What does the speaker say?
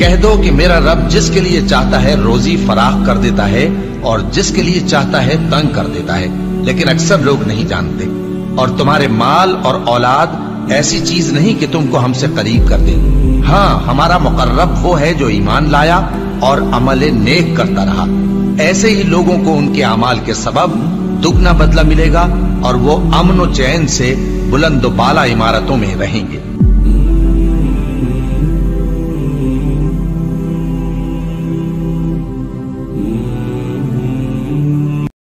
कह दो कि मेरा रब जिसके लिए चाहता है रोजी फराख कर देता है और जिसके लिए चाहता है तंग कर देता है, लेकिन अक्सर लोग नहीं जानते। और तुम्हारे माल और औलाद ऐसी चीज़ नहीं कि तुमको हमसे करीब कर दे। हाँ हमारा मुकर्रब वो है जो ईमान लाया और अमल नेक करता रहा। ऐसे ही लोगों को उनके अमाल के सबब दुगना बदला मिलेगा और वो अमन चैन से बुलंद बाला इमारतों में रहेंगे।